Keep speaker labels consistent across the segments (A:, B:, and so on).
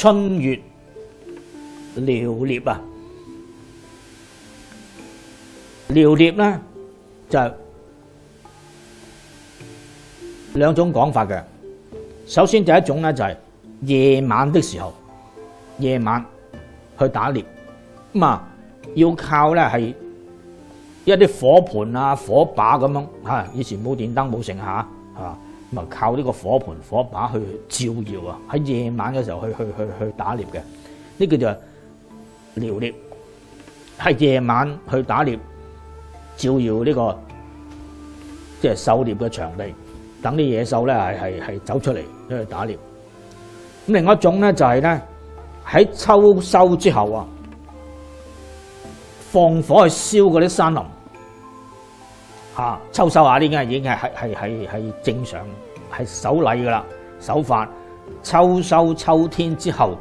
A: 春月遼獵啊！遼獵咧就兩種講法嘅。首先第一種咧就係夜晚的時候，夜晚去打獵咁啊，要靠咧係一啲火盆啊、火把咁樣嚇。以前冇電燈冇剩下，係嘛咁啊，靠呢個火盆火把去照耀啊。喺夜晚嘅時候去去去去打獵嘅，呢個就係遼獵，喺夜晚去打獵，照耀呢個即係狩獵嘅場地，等啲野獸咧係係係走出嚟去打獵。咁另外一種咧就係咧喺秋收之後啊，放火去燒嗰啲山林。啊、秋收啊！呢啲已經係係係係係正常係守禮噶啦，守法。秋收秋天之後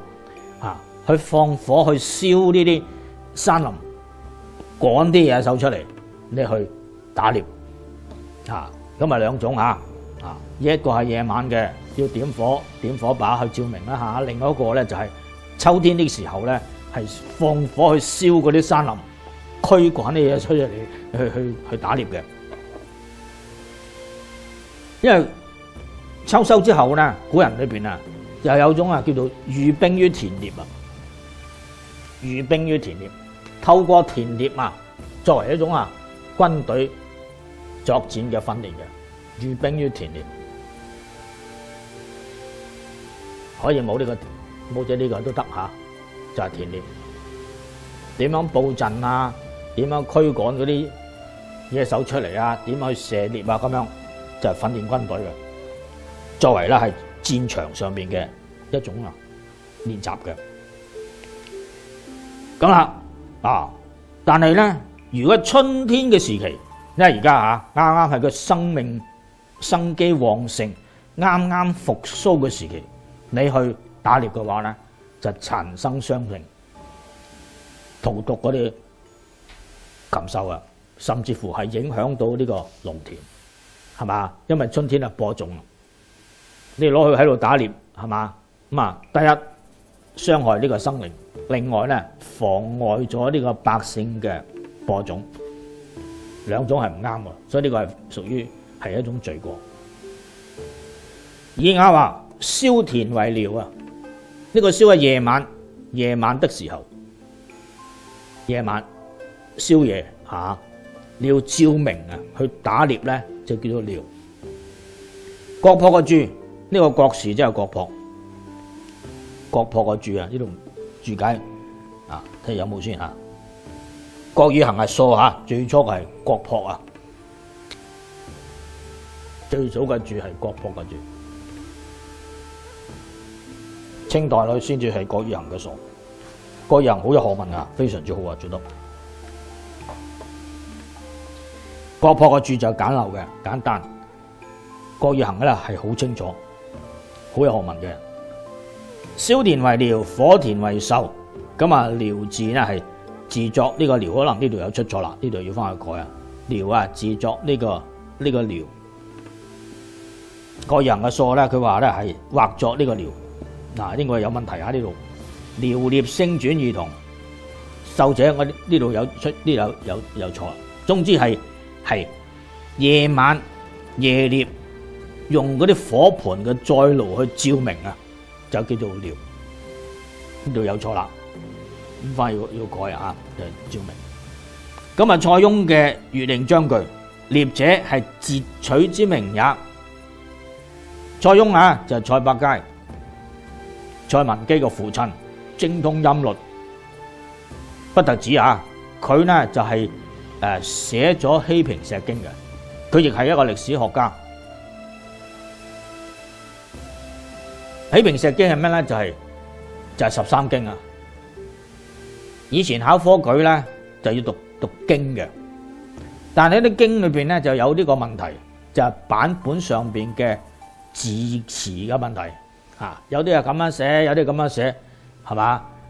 A: 啊，去放火去燒呢啲山林，趕啲野獸出嚟，你去打獵。啊，咁啊兩種嚇啊，一個係夜晚嘅，要點火點火把去照明啦嚇、另外一個咧就係、秋天的時候咧，係放火去燒嗰啲山林，驅趕啲嘢出嚟去去去打獵嘅。因為秋收之後咧，古人裏邊啊，又有種啊叫做寓兵於田獵啊，寓兵於田獵，透過田獵啊，作為一種啊軍隊作戰嘅訓練嘅，寓兵於田獵，可以冇呢、個冇咗呢個都得吓，就係、田獵。點樣佈陣啊？點樣驅趕嗰啲野兽出嚟啊？點樣去射獵啊？咁樣。就係訓練軍隊嘅，作為咧係戰場上邊嘅一種啊練習嘅。咁啦啊，但係咧，如果春天嘅時期，因為而家嚇啱啱係個生命生機旺盛、啱啱復甦嘅時期，你去打獵嘅話咧，就殘生傷性，荼毒嗰啲禽獸啊，甚至乎係影響到呢個農田。係嘛？因為春天啊播種，你攞去喺度打獵，係嘛？咁啊，第一傷害呢個生靈，另外咧妨礙咗呢個百姓嘅播種，兩種係唔啱嘅，所以呢個係屬於係一種罪過。而家話燒田為料啊，呢個燒係夜晚，夜晚的時候，夜晚宵夜嚇，你要照明啊去打獵咧。就叫做廖，國破個注，呢個國字即係國破，國破個注啊！呢度注解啊，睇下有冇先嚇。國語行係疏嚇，最初係國破啊，最早嘅注係國破個注，清代咧先至係國語行嘅疏。國語行好有學問啊，非常之好啊，做得。國破個注就簡陋嘅簡單，國語行咧係好清楚，好有学问嘅。燒田為遼，火田為狩。咁啊，遼字咧係自作呢個遼，可能呢度有出錯啦，呢度要翻去改啊。遼啊，自作呢個呢個遼。國語行嘅数咧，佢話咧係畫作呢個遼，嗱應該有問題啊呢度。遼獵聲轉異同，狩者我呢度有出呢度有有有錯，總之係。係夜晚夜獵，用嗰啲火盆嘅載爐去照明啊，就叫做猎。呢度有錯啦，咁快要要改啊，就係照明。咁啊，蔡邕嘅《月令章句》，獵者係截取之名也。蔡邕啊，就係蔡伯佳、蔡文姬嘅父親，精通音律，不特止啊，佢呢就係、是。诶，写咗《禧平石经》嘅，佢亦系一个历史学家。《禧平石经》系咩咧？就系、是、就系、是、十三经啊！以前考科举咧就要读读经嘅，但係呢啲经里边咧就有呢个问题，就系、是、版本上边嘅字词嘅问题啊！有啲系咁样写，有啲咁样写，系嘛？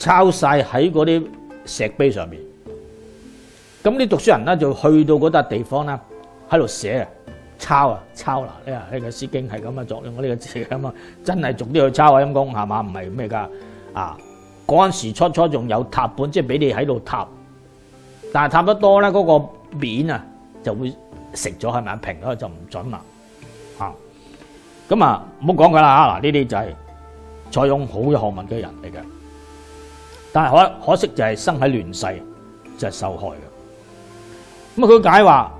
A: 抄晒喺嗰啲石碑上面。咁啲讀書人咧就去到嗰笪地方咧喺度寫啊。抄啊抄啦！呢個呢個《詩經》係咁嘅作用，我呢個字咁啊，真係逐啲去抄啊陰公係嘛？唔係咩㗎啊？嗰陣時初初仲有拓本，即係俾你喺度拓，但係拓得多咧，嗰個面啊就會食咗係咪平咗就唔準啦啊！咁啊唔好講佢啦嗱，呢啲就係採用好有學問嘅人嚟嘅，但系可可惜就係生喺亂世就係受害嘅。咁啊佢解話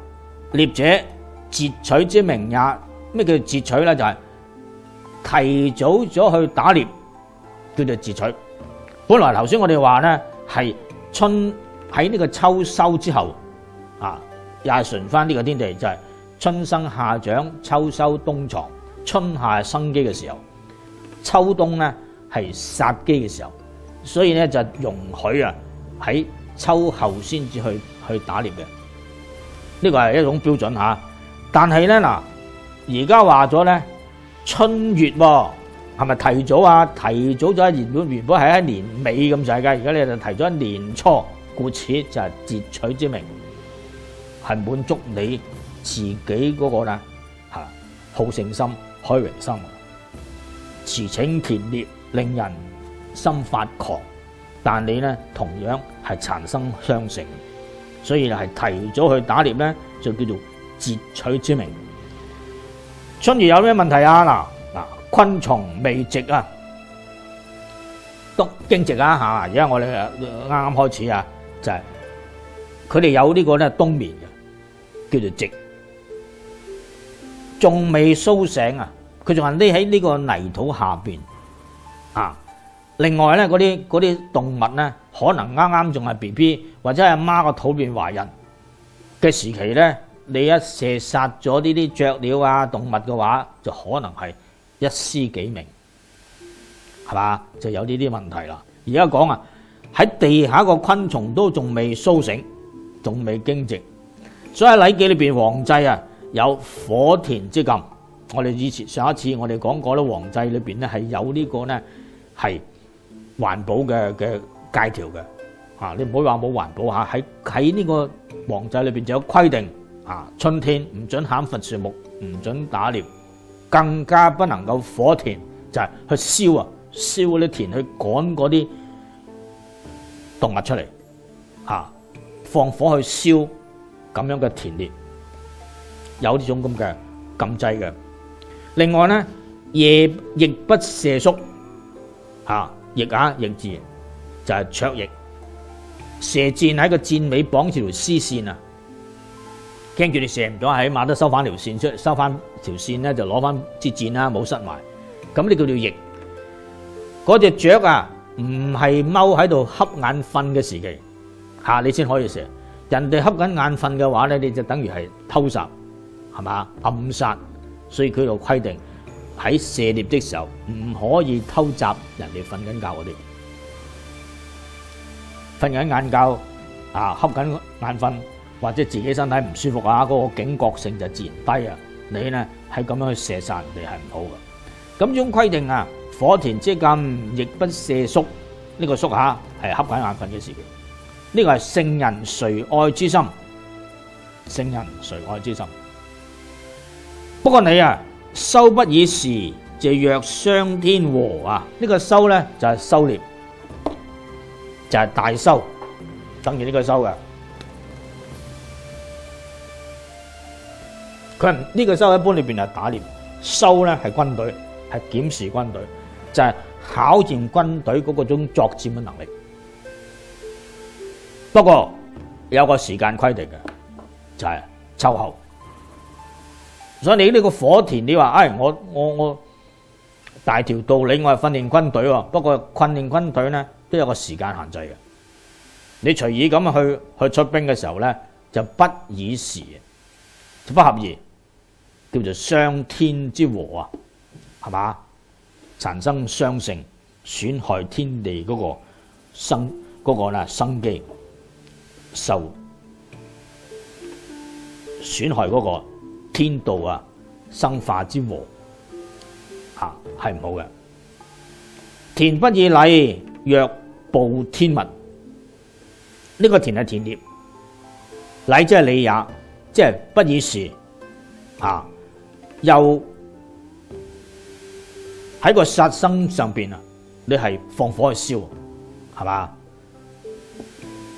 A: 獵者。截取之名也，咩叫截取咧？就係、是、提早咗去打獵，叫做截取。本來頭先我哋話咧係春喺呢個秋收之後啊，又係順翻呢個天地，就係、是、春生夏長，秋收冬藏，春夏生機嘅時候，秋冬咧係殺機嘅時候，所以咧就容許啊喺秋後先至去去打獵嘅。呢個係一種標準嚇。但係咧嗱，而家話咗咧春月喎，係咪提早啊？提早咗原本原本係喺年尾咁滯㗎，而家你就提咗年初，故此就係截取之名，係滿足你自己嗰個啦嚇好勝心、虛榮心，馳騁田獵，令人心發狂。但你咧同樣係殘生相成，所以係提早去打獵咧，就叫做。截取之名，春如有咩問題啊？嗱嗱，昆蟲未植啊，冬驚蟄啊吓！而家我哋啱啱開始啊，就係佢哋有呢個咧冬眠嘅，叫做蟄，仲未苏醒啊！佢仲係匿喺呢個泥土下边啊。另外咧，嗰啲嗰啲動物咧，可能啱啱仲係 B B 或者係阿媽個肚邊懷孕嘅時期咧。你一射殺咗呢啲雀鳥啊動物嘅話，就可能係一屍幾命，係嘛？就有呢啲問題啦。而家講啊，喺地下個昆蟲都仲未甦醒，仲未驚蟄，所以喺《禮記》裏邊，黃祭啊有火田之禁。我哋以前上一次我哋講過咧，黃祭裏邊咧係有呢個咧係環保嘅嘅戒條嘅。啊，你唔好話冇環保嚇，喺喺呢個黃祭裏邊就有規定。啊！春天唔准砍伐樹木，唔准打獵，更加不能夠火田，就係、去燒啊！燒啲田去趕嗰啲動物出嚟，啊！放火去燒咁樣嘅田獵，有呢種咁嘅禁制嘅。另外咧，夜亦不射宿，啊！翼啊翼字就係卓翼，射箭喺個箭尾綁住條絲線啊！驚住你射唔到，喺馬都收翻條線出嚟，收翻條線咧就攞翻支箭啦，冇失埋。咁呢叫做翼。嗰隻雀啊，唔係踎喺度瞌眼瞓嘅時期，吓你先可以射。人哋瞌緊眼瞓嘅話咧，你就等於係偷襲，係嘛暗殺。所以佢有規定喺射獵的時候唔可以偷襲人哋瞓緊覺嗰啲，瞓緊眼覺啊，瞌緊眼瞓。或者自己身體唔舒服啊，嗰個警覺性就自然低啊。你呢係咁樣去射殺人哋係唔好嘅。咁呢種規定啊，火田之禁，亦不射宿。呢個宿下係瞌緊眼瞓嘅時期。呢個係聖人垂愛之心。聖人垂愛之心。不過你啊，收不以時，就若伤天和啊。呢個收咧就係收獵，就係大收，等於呢個收嘅。佢呢個收一般裏邊係打猎，收咧係軍隊，係檢視軍隊，就係考驗軍隊嗰個種作戰嘅能力。不過有個時間規定嘅，就係秋後。所以你呢個火田，你話唉，我我我大條道理，我係訓練軍隊喎。不過訓練軍隊咧都有個時間限制嘅。你隨意咁去去出兵嘅時候咧，就不以時，就不合宜。叫做傷天之禍啊，係嘛？產生傷性，損害天地嗰個生嗰、嗰個咧生機，受損害嗰個天道啊生化之禍嚇係唔好嘅。田不以禮，若暴天物。呢、這個田係田獵，禮即係禮也，即係不以時啊，又喺個殺生上边啊，你係放火去燒，係嘛？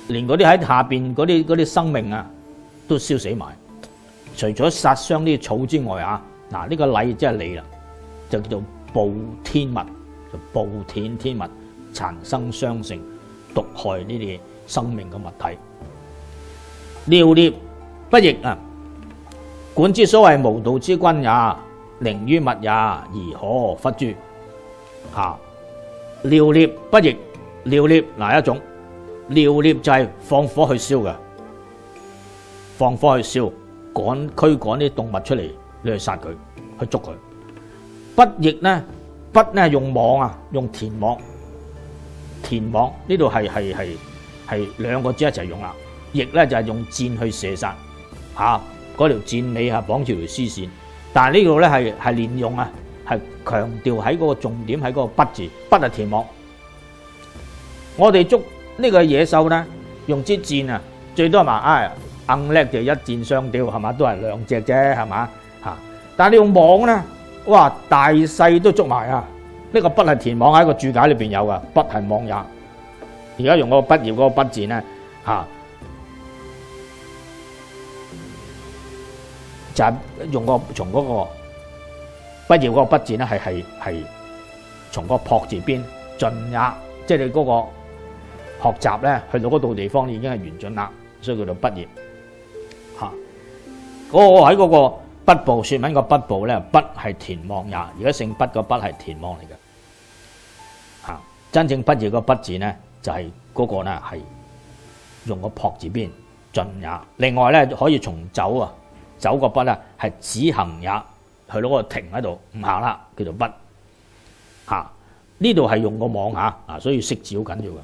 A: 連嗰啲喺下边嗰啲啲生命啊，都燒死埋。除咗殺傷啲草之外啊，嗱、呢個禮即係禮啦，就叫做暴天物。就暴殄天物，殘生傷性，毒害呢啲生命嘅物體。遼獵不亦啊！管之所謂無道之君也，寧於物也，而可忽誅。吓，遼獵不逆，遼獵哪一種？遼獵就係放火去燒嘅，放火去燒，趕驅趕啲動物出嚟，你去殺佢，去捉佢。不逆呢？不咧用網啊，用填網，填網呢度係係係係兩個字一齊用啦。翼咧就係、用箭去射殺，嚇嗰條箭尾啊綁住條絲線。但係呢度咧係係連用啊，係強調喺嗰個重點喺嗰個不字，不係填網。我哋捉呢個野獸咧，用支箭啊，最多係話唉硬叻就一箭双雕系嘛，都系两只啫系嘛吓。但系你用网咧。哇！大细都捉埋啊！呢個筆係填网喺个注解里边有噶，筆係網也。而家用嗰個筆葉嗰個筆字咧，嚇就係用个从嗰個筆葉嗰個筆字咧，系系系，从个朴字邊盡也，即系你嗰個學習咧，去到嗰度地方已经系完盡啦，所以叫做毕业嚇。嗰個喺嗰個。筆部說文個筆部咧，筆係田望也。而家姓筆個筆係田望嚟嘅，吓真正筆字個筆字咧就係、是、嗰個咧係用個朴字邊進也。另外咧可以從走啊走個筆咧係止行也，去攞個停喺度唔行啦，叫做筆。吓呢度係用個網吓啊，所以識字好緊要嘅，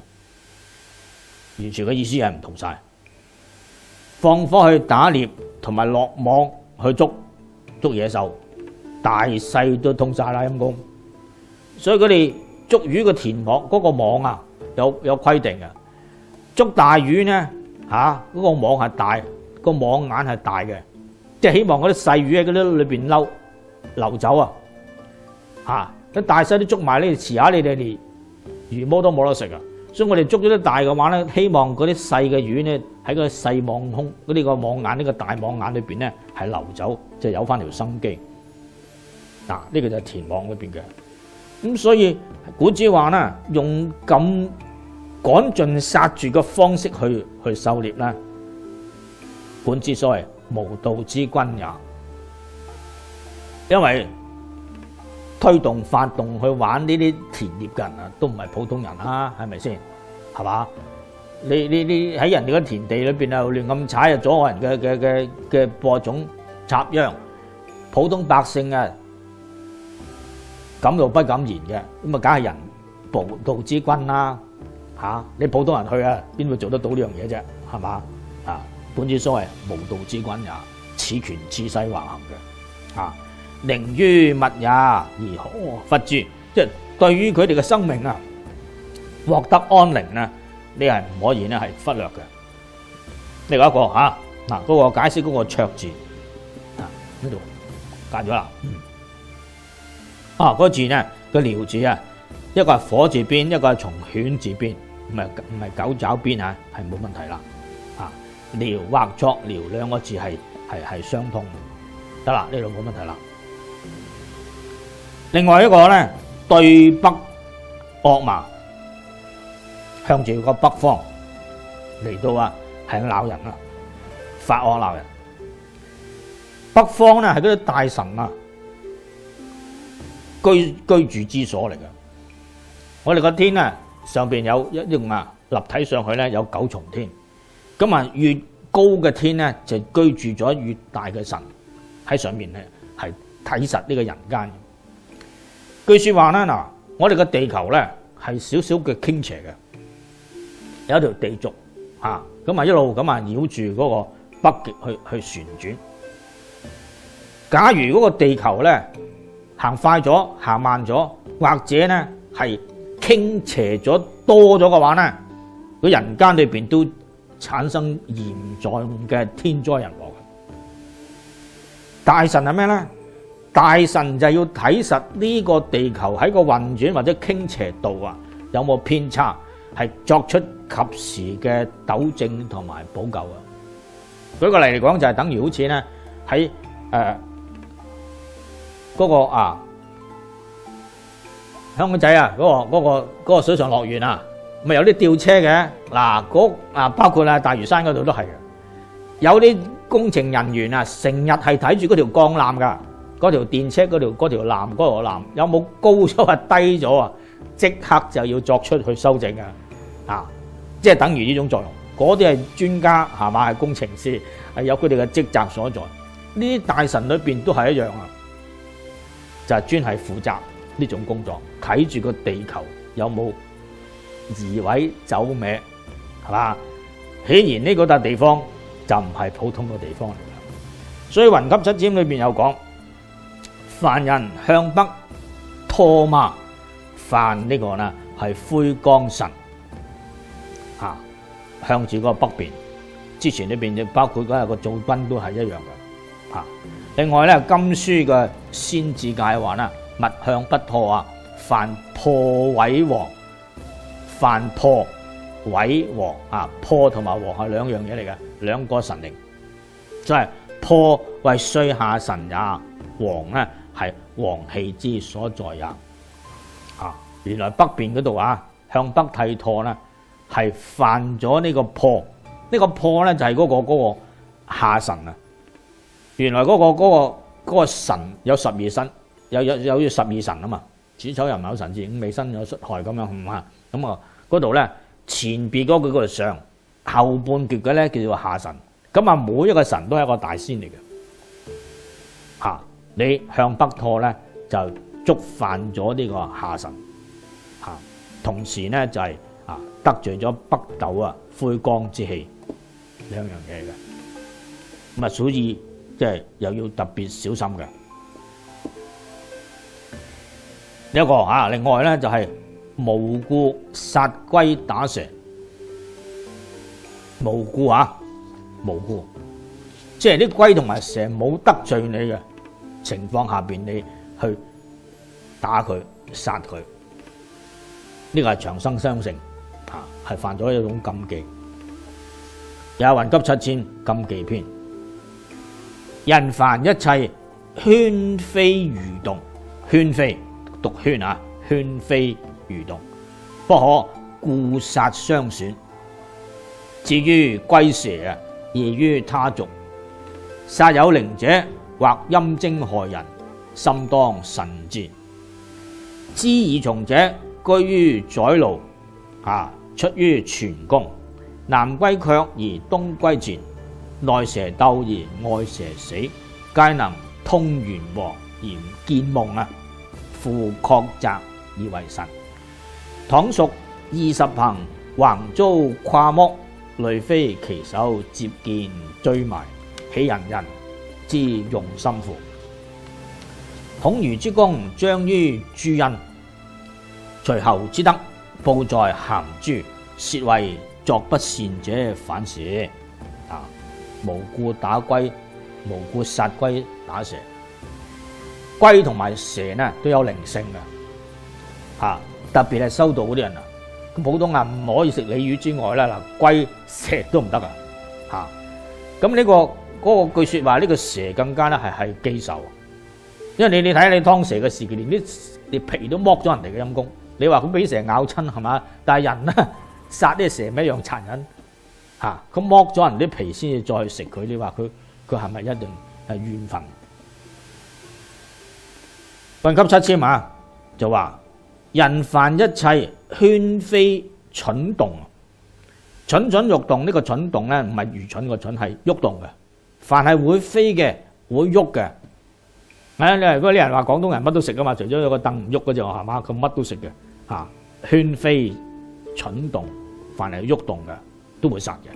A: 完全嘅意思係唔同晒。放火去打獵同埋落網去捉。捉野獸，大細都通晒啦陰公，所以佢哋捉魚嘅填網嗰個網啊，有有規定嘅。捉大魚呢，吓嗰個網係大，個網眼係大嘅，即係希望嗰啲細魚喺嗰啲裏邊溜流走啊。吓，啲大細都捉埋呢，迟下你哋連魚毛都冇得食啊。所以我哋捉咗啲大嘅話咧，希望嗰啲細嘅魚咧喺個細網空嗰啲個網眼呢個大網眼裏邊咧係流走，即係有翻條生機。嗱，呢個就係填網裏邊嘅。咁所以古之話咧，用咁趕盡殺絕嘅方式去去狩獵咧，本之所謂無道之君也，因為。推動發動去玩呢啲田獵嘅人啊，都唔係普通人啦，係咪先？係嘛？你你你喺人哋嘅田地裏邊啊，亂咁踩啊，阻礙人嘅嘅嘅嘅播種插秧，普通百姓啊，敢怒不敢言嘅，咁啊，梗係人暴道之君啦嚇！你普通人去啊，邊會做得到呢樣嘢啫？係嘛？啊，本之所謂無道之君也，此權此勢橫行嘅啊！寧於物也，而可忽之。即係對於佢哋嘅生命啊，獲得安寧呢，你係唔可以咧係忽略嘅。另外一個吓嗱，嗰個解釋嗰個卓字啊呢度解咗啦。啊，嗰個字呢個遼字啊，一個係火字邊，一個係從犬字邊，唔係唔係狗爪邊啊，係冇問題啦。啊，遼或作遼兩個字係係係相通，得啦，呢度冇問題啦。另外一個咧，對北惡罵，向住個北方嚟到啊，係鬧人啊，發惡鬧人。北方咧係嗰啲大神啊居居住之所嚟嘅。我哋個天啊上边有一樣啊立體上去咧有九重天，咁啊越高嘅天咧就居住咗越大嘅神喺上面咧係睇實呢個人間。據說話咧，嗱，我哋個地球咧係少少嘅傾斜嘅，有一條地軸啊，咁啊一路咁啊繞住嗰個北極去去旋轉。假如嗰個地球咧行快咗、行慢咗，或者咧係傾斜咗多咗嘅話咧，個人間裏邊都產生嚴重嘅天災人禍。大神係咩咧？大神就要睇實呢個地球喺個運轉或者傾斜度啊，有冇偏差，係作出及時嘅糾正同埋補救啊。舉個例嚟講，就係等於好似咧喺诶嗰個啊香港仔啊，嗰個嗰個嗰個水上樂園啊，咪有啲吊車嘅嗱，嗰啊包括啊大嶼山嗰度都係嘅，有啲工程人員啊，成日係睇住嗰條鋼纜噶。嗰條電車嗰條嗰條纜嗰條纜有冇高咗啊低咗啊？即刻就要作出去修正啊！啊，即係等於呢種作用。嗰啲係專家係嘛？係工程師係有佢哋嘅職責所在。呢啲大臣裏邊都係一樣啊，就係專係負責呢種工作，睇住個地球有冇移位走歪，係嘛？顯然呢個笪地方就唔係普通嘅地方嚟。所以雲急七籤裏邊有講。凡人向北拖馬，犯呢個呢係灰光神，啊向住個北邊。之前呢邊就包括嗰個做軍都係一樣嘅。啊，另外咧，金書嘅先智戒話啦，勿向北破啊，犯破毀王，犯破毀王啊，破同埋王係兩樣嘢嚟嘅，兩個神靈，即係破為歲下神也，王呢。王氣之所在也，啊！原来北边嗰度啊，向北剃拓咧，系犯咗呢个破，呢、呢個破咧就系嗰、嗰個嗰個下神啊！原来嗰、嗰個嗰、嗰個嗰個神有十二身，有有有十二神啊嘛，子丑寅卯辰巳午未申酉戌亥咁樣，唔係咁啊？嗰度咧前边嗰个叫做上，后半橛嘅咧叫做下神，咁啊每一个神都系一个大仙嚟嘅，吓、啊。你向北拓咧，就觸犯咗呢個下神，嚇，同時咧就係啊得罪咗北斗啊灰光之氣兩樣嘢嘅，咁啊所以即係又要特別小心嘅。一個嚇，另外咧就係無故殺龜打蛇，無故啊無故，即係啲龜同埋蛇冇得罪你嘅。情況下邊你去打佢殺佢，呢個係長生相承，啊係犯咗一種禁忌。有雲急七千禁忌篇，人凡一切圈飛如動，圈飛讀圈啊，喧飛如動，不可故殺相損。至於龜蛇啊，異於他族，殺有靈者。或阴精害人，心当慎戰。知以从者，居于宰路，啊，出于泉宮。南归却而东归前，内蛇斗而外蛇死，皆能通元和而见梦啊！復確擇而为神。倘属二十行横遭跨剝，累非其手接见追埋，豈人人？之用心乎？孔儒之功将於諸恩，隨侯之德報在鹹豬，竊為作不善者反是啊！無故打龜，無故殺龜打蛇，龜同埋蛇呢都有靈性嘅，吓特別係修道嗰啲人啊，咁普通人唔可以食鯉魚之外咧，嗱龜蛇都唔得啊，吓咁呢個。嗰個句説話，呢個蛇更加咧係係記仇，因為你你睇下你劏蛇嘅時期，連啲連皮都剝咗人哋嘅陰公，你話佢俾蛇咬親係嘛？但係人咧殺啲蛇咪一樣殘忍嚇，佢剝咗人啲皮先至再食佢，你話佢佢係咪一定係怨憤？雲急七籤啊，就話人凡一切喧飛蠢動，蠢蠢欲動呢、呢個蠢動咧唔係愚蠢個蠢，係喐動嘅。凡係會飛嘅、會喐嘅，啊！你如果啲人話廣東人乜都食噶嘛，除咗有個凳唔喐嗰隻係嘛，佢乜都食嘅嚇，喧飛蠢動，凡係喐動嘅都會殺嘅。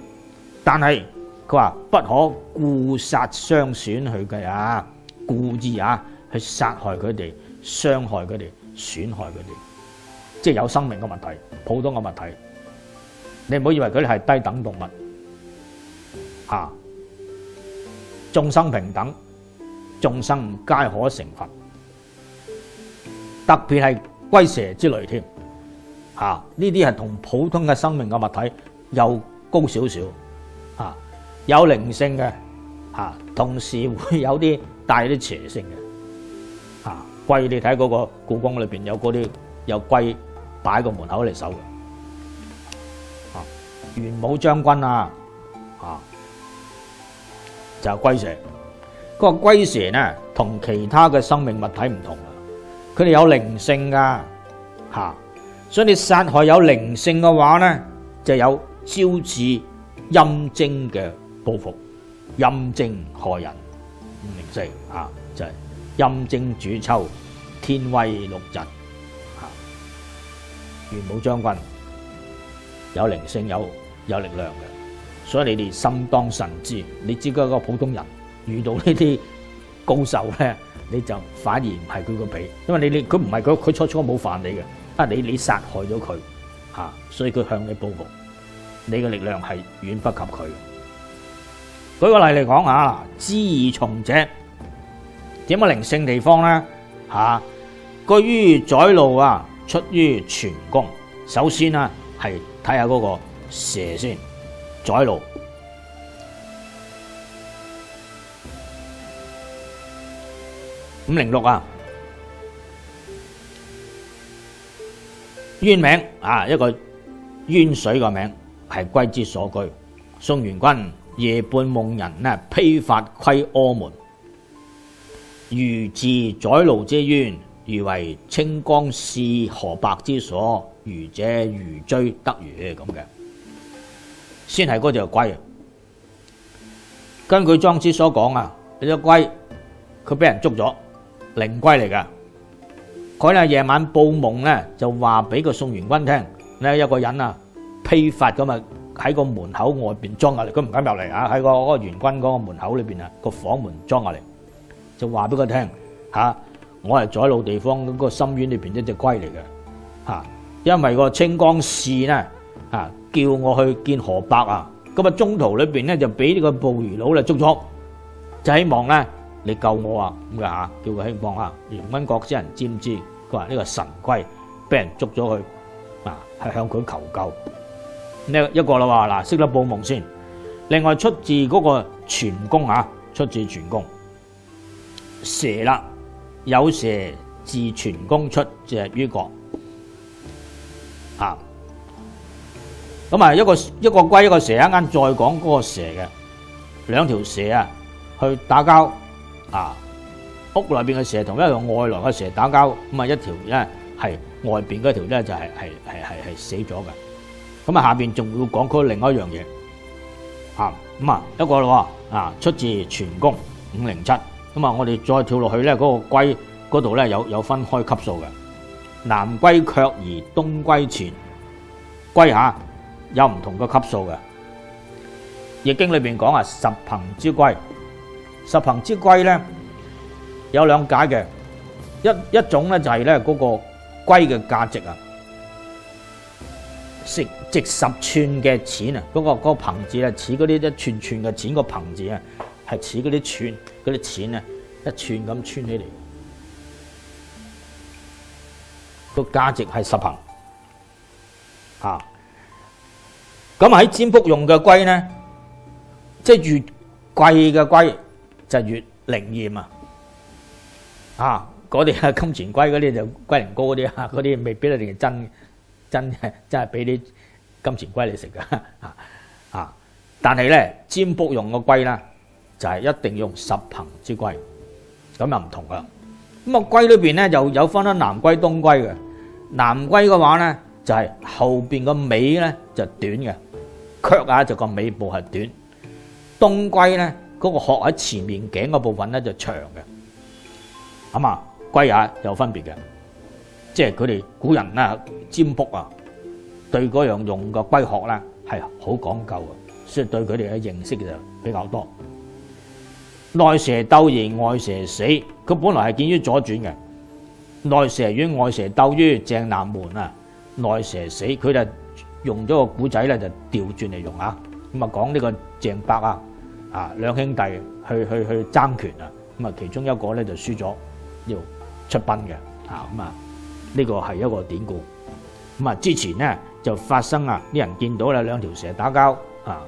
A: 但係佢話不可故殺傷損佢嘅啊，故意啊去殺害佢哋、傷害佢哋、損害佢哋，即係有生命嘅問題、普通嘅物體。你唔好以為佢哋係低等動物嚇，眾生平等。眾生皆可成佛，特別係龜蛇之類添，吓呢啲係同普通嘅生命嘅物體又高少少，吓、啊、有靈性嘅，吓、啊、同時會有啲带啲邪性嘅，吓龜你睇嗰個故宮裏邊有嗰啲有龜擺喺個門口嚟守嘅，啊玄武將軍啊，啊就係、是、龜蛇。個龜蛇呢，同其他嘅生命物體唔同啊！佢哋有靈性噶吓，所以你殺害有靈性嘅話呢，就有招致陰精嘅報復，陰精害人五零四啊，就係、是、陰精主秋，天威六日吓。玄武將軍有靈性，有有力量嘅，所以你哋心當神知。你知嗰個普通人。遇到呢啲高手咧，你就反而唔係佢個比，因為你你佢唔係佢佢初初冇犯你嘅，啊你你殺害咗佢嚇，所以佢向你報復，你嘅力量係遠不及佢。舉個例嚟講啊，知二重者點樣靈性地方咧嚇？居於宰路啊，出於全宮。首先啊，係睇下嗰個蛇先，宰路。五零六啊，冤名啊，一個冤水個名，係龜之所居。宋元君夜半夢人呢，披髮窺柯門，如自宰路之冤，如為清江泗河伯之所，如者如追得如咁嘅。先系嗰條龜，根据庄子所讲啊，呢只龟佢俾人捉咗。灵龟嚟噶，佢咧夜晚报梦咧，就话俾个宋元君聽，咧有个人啊披发咁啊喺个门口外边装入嚟，佢唔敢入嚟啊，喺个嗰個元君嗰個門口里边啊个房门装入嚟，就话俾佢听吓，我係宰路地方嗰個深淵裏邊一只龟嚟嘅吓，因为个清江泗咧啊叫我去見河伯啊，咁啊中途裏邊咧就俾呢個捕魚佬咧捉咗，就希望咧。你救我啊！咁嘅吓，叫佢希望啊，元君國之人知唔知？佢话呢個神龜俾人捉咗去，啊，係向佢求救。呢一個啦話嗱，識得報夢先。另外出自嗰個全宮啊，出自全宮蛇啦，有蛇自全宮出，隻於國啊。咁啊，一個一個龜一個蛇，一陣間再講嗰個蛇嘅兩條蛇啊，去打交。啊！屋內邊嘅蛇同一條外來嘅蛇打交，咁啊一條咧係外邊嗰條咧就係係係係係死咗嘅。咁啊下邊仲會講佢另外一樣嘢。啊咁啊一個咯啊出自全宮五零七。咁啊我哋再跳落去咧，嗰個龜嗰度咧有有分開級數嘅。南龜卻而東龜前，龜下有唔同嘅级数嘅。易经》里边讲啊，十朋之龜。十朋之龜咧有两解嘅，一一种咧就系咧嗰個龜嘅价值啊，食值十寸嘅钱啊，嗰个嗰個朋字啊似嗰啲一串串嘅钱个朋字啊系似嗰啲串嗰啲钱啊一串咁穿起嚟，个价值系十朋啊。咁喺占卜用嘅龜咧，即係越貴嘅龜。就越靈驗啊！啊，嗰啲啊 金錢龜嗰啲就龜苓膏嗰啲啊，嗰啲未必一定係真真係真係俾啲金錢龜你食噶啊 啊！但係咧占卜用嘅龜咧就係一定用十朋之龜，咁又唔同噶。咁啊龜裏邊咧就有分得南龜、東龜嘅。南龜嘅話咧就係後邊個尾咧就短嘅，腳啊就個尾部係短。東龜咧。嗰個殼喺前面頸嗰部分咧就長嘅，咁啊龜也有分別嘅，即係佢哋古人咧占卜啊，對嗰樣用嘅龜殼咧係好講究嘅，所以對佢哋嘅認識就比較多。內蛇鬥而外蛇死，佢本來係見於左转嘅。內蛇與外蛇鬥於正南門啊，內蛇死，佢就用咗個古仔咧就調轉嚟用啊。咁啊講呢個鄭伯啊，啊兩兄弟去去去爭權啊，咁啊其中一個咧就輸咗，要出兵嘅啊。咁啊呢個係一個典故。咁啊之前咧就發生啊啲人見到啦兩條蛇打交啊。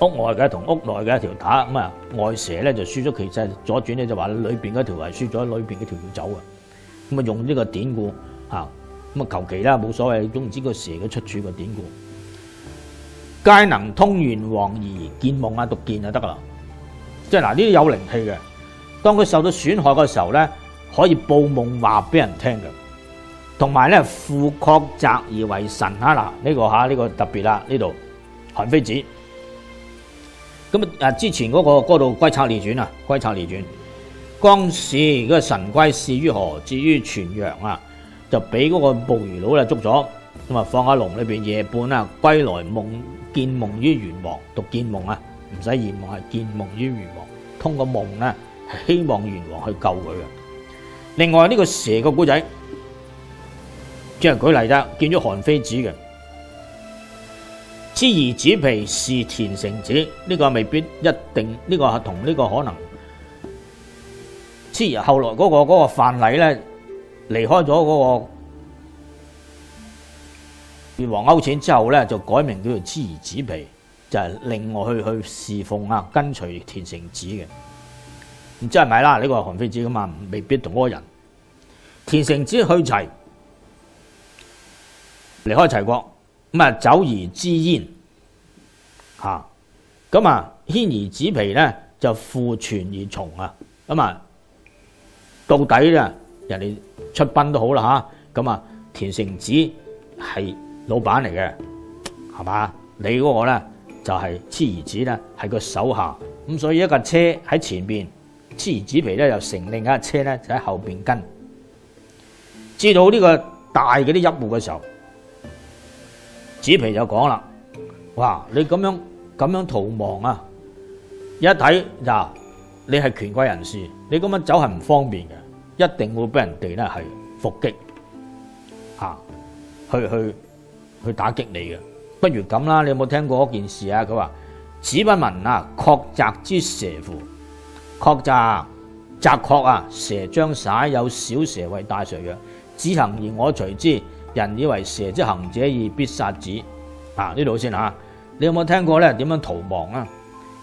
A: 屋外嘅同屋內嘅一條打咁啊，外蛇咧就輸咗，其實左轉咧就話裏邊嗰條係輸咗，裏邊嗰條要走啊。咁啊用呢個典故嚇，咁啊求其啦冇所謂，總唔知個蛇嘅出處個典故。皆能通元王而見夢啊，讀見就得啦。即係嗱呢啲有靈氣嘅，當佢受到損害嘅時候咧，可以報夢話俾人聽嘅。同埋咧，復確擇而為神啊嗱，呢個嚇呢个特別啦，呢度韓非子。咁啊！诶之前嗰、那個嗰度《歸策列传》啊，《歸策列傳》當時嗰個神龜死於河，至於泉陽啊，就俾嗰個捕鱼佬咧捉咗，咁啊放喺笼里边。夜半啊，归来梦见梦于元王，讀見夢啊，唔使言夢係見夢於元王。通过梦咧，系希望元王去救佢嘅。另外呢、這個蛇个古仔，即系举例啫，见咗韩非子嘅。之兒子皮是田成子，呢、這個未必一定，呢、這個係同呢个可能。之而後來嗰、那個嗰、那個范蠡咧離開咗嗰個越王勾踐之後咧，就改名叫做之兒子皮，就係、另外去去侍奉啊，跟隨田成子嘅。唔知係咪啦？呢、這個韓非子噶嘛，未必同嗰個人。田成子去齊，離開齊國。咁啊，走而知焉，吓咁啊，牽兒子皮咧就負泉而從啊，咁啊，到底咧人哋出奔都好啦吓，咁啊，田成子係老闆嚟嘅，係嘛？你嗰個咧就係黐兒子咧，係個手下，咁所以一架車喺前邊，黐兒子皮咧又乘另一架車咧就喺後邊跟，知道呢個大嗰啲一戶嘅時候。子皮就講啦，哇！你咁樣咁樣逃亡啊！一睇就你係權貴人士，你咁樣走係唔方便嘅，一定會俾人哋咧係伏擊，吓去去去打擊你嘅。不如咁啦，你有冇聽過嗰件事啊？佢話子不聞啊，確蚩之蛇乎？確蚩蚩確啊，蛇將徙，有小蛇為大蛇曰：子行而我隨之。人以為蛇之行者而，必殺之。啊，呢度先吓，你有冇聽過咧？點樣逃亡啊？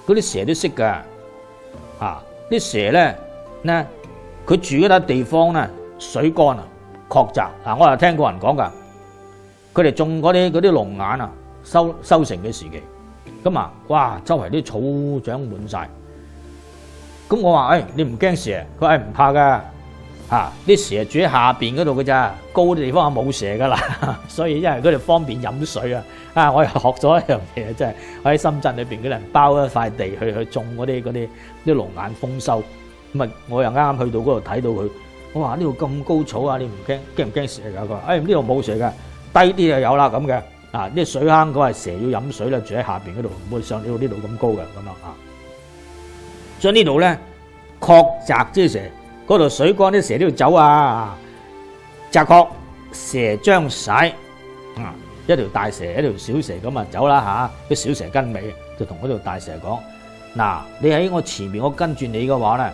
A: 嗰啲蛇都識噶，啊，啲蛇咧，咧，佢住嗰笪地方咧，水乾啊，確蚩。嗱，我又聽過人講噶，佢哋種嗰啲嗰啲龍眼啊，收收成嘅時期，咁啊，哇，周圍啲草長滿晒。咁我話，誒、你唔驚蛇？佢話，唔怕噶。啊！啲蛇住喺下邊嗰度嘅咋，高啲地方冇蛇噶啦，所以因為佢哋方便飲水啊。啊，我又學咗一樣嘢，即係喺深圳裏邊嗰啲人包一塊地去去種嗰啲嗰啲啲龍眼豐收。咁啊，我又啱啱去到嗰度睇到佢，我話呢度咁高草啊，你唔驚驚唔驚蛇噶？佢話誒，呢度冇蛇噶，低啲就有啦咁嘅。啊，啲水坑嗰係蛇要飲水啦，住喺下邊嗰度，唔會上到呢度咁高嘅咁樣啊。所以呢度咧，確蚩之蛇。嗰度水乾啲蛇都要走啊！蚩確蛇將徙，啊，一條大蛇一條小蛇咁啊走啦吓，啲小蛇跟尾就同嗰條大蛇講：嗱，你喺我前面，我跟住你嘅話咧，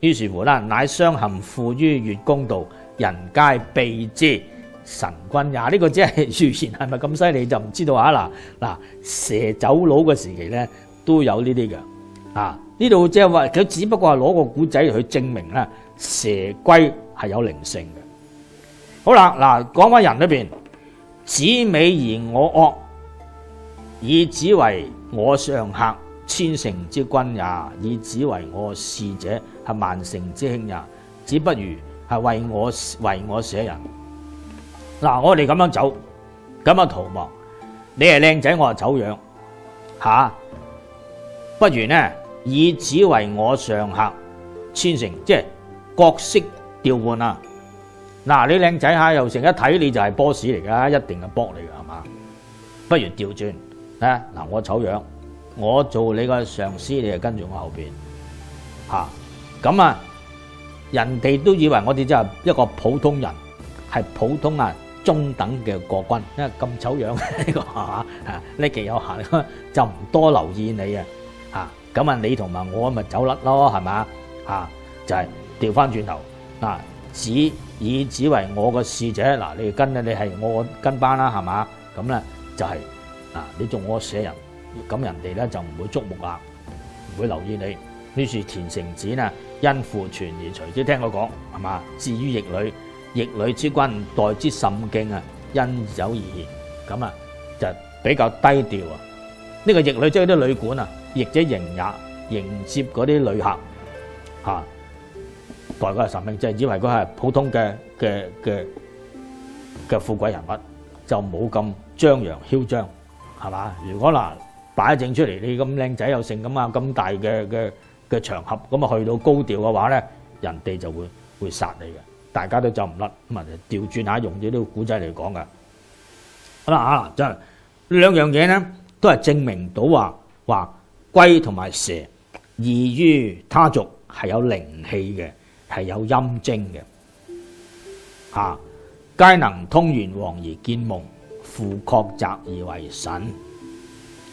A: 於是乎啦，乃相咸負於月公道，人皆避之，神君也。呢個只係預言，係咪咁犀利就唔知道啊？嗱嗱，蛇走佬嘅時期咧都有呢啲嘅啊。呢度即係話佢只不過係攞個古仔去證明啦。蛇龜係有靈性嘅。好啦，嗱講翻人裏邊，子美而我惡，以子為我上客，千乘之君也；以子為我侍者，係萬乘之兄也。子不如係為我为我捨人。嗱，我哋咁樣走，咁樣逃亡，你係靚仔，我係醜樣，吓、不如呢以子為我上客，千乘即係角色調換啊！嗱，你靚仔吓，又成一睇你就係 boss 嚟噶，一定係搏你噶係嘛？不如調轉啊！嗱，我醜樣，我做你個上司，你就跟住我後邊吓。咁啊，人哋都以為我哋真係一個普通人，係普通啊中等嘅國君，因為咁醜樣呢個係嘛啊？呢期有限，就唔多留意你啊！吓咁啊，你同埋我咪走甩咯，係嘛啊？就係調翻轉頭嗱。子以子為我個侍者，嗱，你跟啊，你係我跟班啦，係嘛？咁咧就係、是、啊，你做我舍人，咁人哋咧就唔會矚目啦，唔會留意你。於是田成子呢，因父傳而隨之，聽我講係嘛？至於逆女，逆女之君待之甚敬啊，因有而言，咁啊就比較低調啊。呢、個逆女即係啲旅館啊，逆者迎也，迎接嗰啲旅客嚇。代佢係神明，就係以為佢係普通嘅嘅嘅嘅富貴人物，就冇咁張揚囂張，係嘛？如果嗱擺一正出嚟，你咁靚仔又成咁啊，咁大嘅嘅嘅場合，咁啊去到高調嘅話咧，人哋就會會殺你嘅，大家都走唔甩。咁啊調轉下用咗呢個古仔嚟講噶，好啦啊，真係兩樣嘢咧，都係證明到話話龜同埋蛇異於他族係有靈氣嘅。係有陰精嘅，吓、皆能通元王而見夢，復確擇而為神。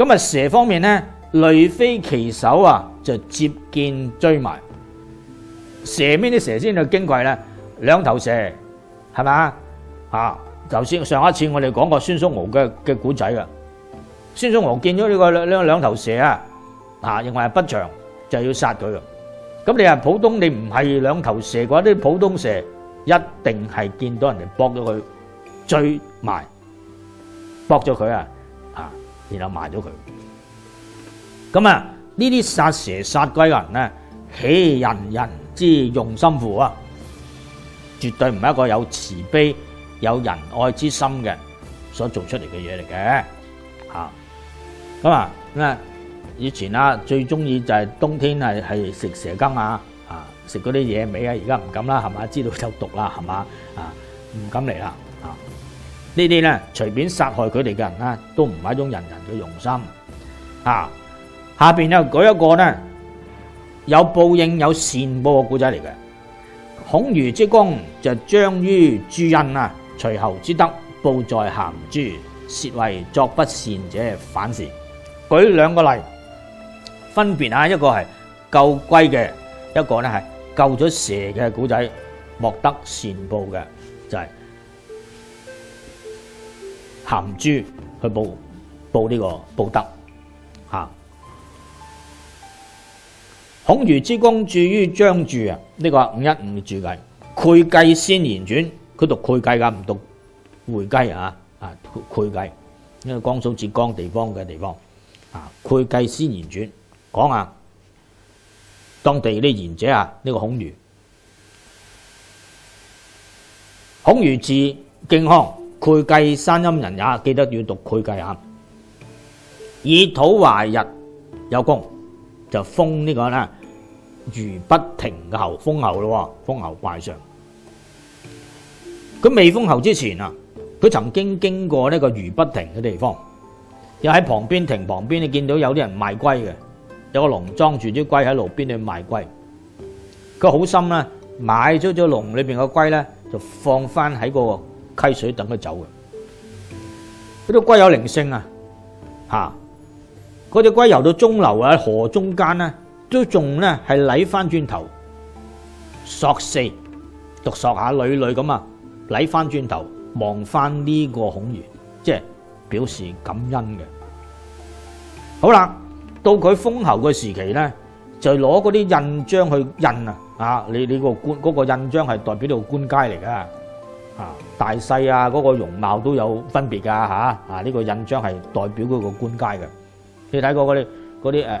A: 咁啊蛇方面咧，累飛其首啊，就接劍追埋。蛇邊啲蛇先係矜贵咧？兩頭蛇係嘛啊？頭先上一次我哋講過孫叔敖嘅嘅古仔噶，孫叔敖見咗呢個兩兩兩頭蛇啊，啊認為係不祥。就要殺佢。咁你係普通，你唔係兩頭蛇嘅話，啲普通蛇一定係見到人哋搏咗佢，追埋搏咗佢，啊，然後埋咗佢。咁啊，呢啲殺蛇殺龜嘅人咧，豈人人之用心乎啊？絕對唔係一個有慈悲、有仁愛之心嘅所做出嚟嘅嘢嚟嘅。吓，咁啊，咁啊以前啊，最中意就係冬天係係食蛇羹啊，啊食嗰啲野味啊，而家唔敢啦，係嘛？知道有毒啦，係嘛？啊唔敢嚟啦，呢啲咧隨便殺害佢哋嘅人咧，都唔係一種人人嘅用心。啊下邊又舉一個咧，有報應有善報嘅故仔嚟嘅。孔儒之功就將於諸恩啊，隨侯之德報在咸豬，竊為作不善者反是。舉兩個例。分別啊，一個係救龜嘅，一個咧係救咗蛇嘅古仔，莫得善報嘅就係咸豬去報報呢個報德吓。孔儒之功著於張注啊，呢個五一五注解《會稽先賢傳》，佢讀會稽噶，唔讀會稽啊啊會稽，因為江蘇浙江地方嘅地方啊，《會稽先賢傳》。講啊，當地啲賢者啊，呢個孔儒，孔儒字敬康，佢计山陰人也，記得要讀會稽啊。以土懷日有功，就封呢個咧如不停嘅侯，封侯咯，封侯懷上。佢未封侯之前啊，佢曾經經過呢個俞不停嘅地方，又喺旁邊亭旁邊，你見到有啲人賣龜嘅。有個籠裝住啲龜喺路邊去賣龜，佢好心咧買咗隻籠裏邊嘅龜咧，就放翻喺個溪水等佢走嘅。嗰啲龜有靈性啊！嚇，嗰隻龜游到中流啊，河中間咧，都仲咧係禮翻轉頭，索四，讀索下女女咁啊，禮翻轉頭望翻呢個孔儒，即係表示感恩嘅。好啦，到佢封侯嘅時期咧，就攞嗰啲印章去印啊！啊，你你個官嗰個印章係代表到官階嚟噶，啊大細啊嗰個容貌都有分別噶嚇，啊呢個印章係代表嗰個官階嘅。你睇過嗰啲嗰啲誒誒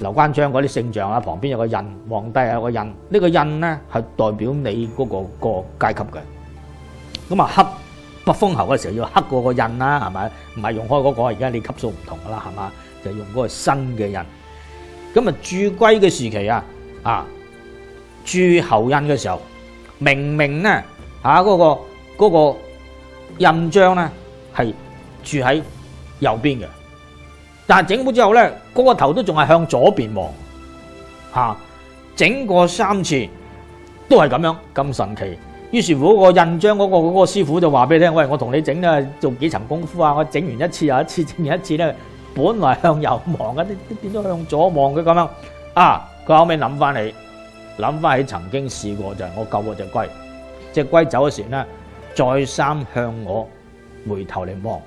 A: 劉關張嗰啲聖像啊，旁邊有個印，皇帝有個印，呢個印咧係代表你嗰個個階級嘅。咁啊，刻北封侯嘅時候要刻嗰個印啦，係咪？唔係用開嗰個，而家你級數唔同噶啦，係嘛？就用嗰個新嘅印。咁啊，駐龜嘅時期啊，啊駐侯印嘅時候，明明咧嚇嗰個嗰個印章咧係住喺右邊嘅，但係整好之後咧，嗰個頭都仲係向左邊望嚇，整個三次都係咁樣咁神奇。於是乎嗰個印章嗰個嗰個師傅就話俾你聽：喂，我同你整咧做幾層功夫啊！我整完一次又一次，整完一次咧，本來向右望嘅，都變咗向左望嘅咁樣。啊！佢後尾諗翻起，諗翻起曾經試過就係我救過隻龜，隻龜走嘅時咧，再三向我回頭嚟望，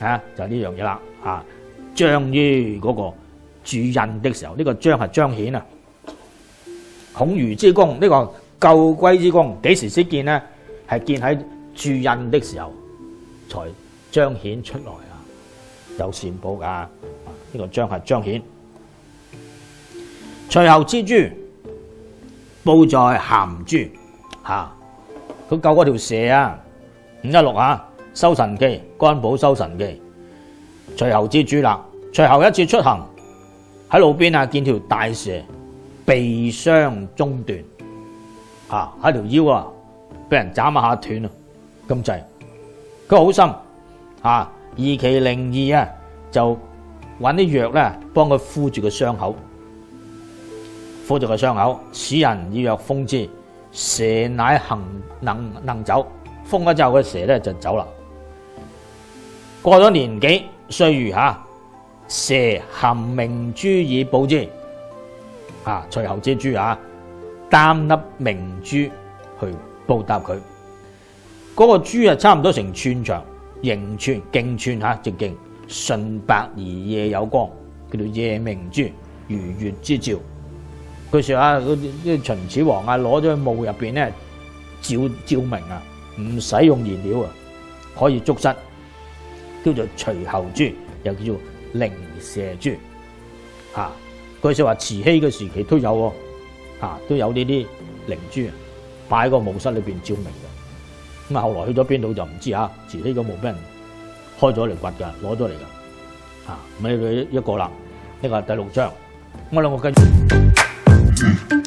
A: 啊！就係呢樣嘢啦。啊，彰於嗰個駐印的時候，呢個彰係彰顯啊，孔儒之功呢個。救龜之功幾時先見呢？係見喺駐印的時候才彰顯出來啊！有善報噶，呢、這個彰係彰顯。隨後之誅，報在咸豬吓，佢救嗰條蛇啊！五一六啊，收神記，干寶收神記。隨後之誅啦，隨後一次出行喺路邊啊，見條大蛇鼻傷中斷。啊！喺條腰啊，俾人斬下斷啊，咁滯。佢好心啊，二期零二啊，就揾啲藥咧，幫佢敷住個傷口，敷住個傷口。此人以藥封之，蛇乃行能能走。封咗之後，個蛇咧就走啦。過咗年幾歲餘吓，蛇含明珠以報之。啊，隨後之誅啊！擔粒明珠去報答佢，嗰、那個珠啊，差唔多成寸長，形寸徑寸吓，直徑純白而夜有光，叫做夜明珠，如月之照。据说啊，嗰啲秦始皇啊，攞咗去墓入边咧照照明啊，唔使用，燃料啊，可以捉失，叫做隨候珠，又叫做灵蛇珠。吓、啊，據說話慈禧嘅时期都有。啊，都有呢啲灵珠擺喺个墓室里边照明嘅。咁啊，后来去咗边度就唔知啊。慈禧个墓俾人开咗嚟掘噶，攞咗嚟噶。啊，咁呢個一个啦，呢個係第六章。我兩個繼 Mm-hmm.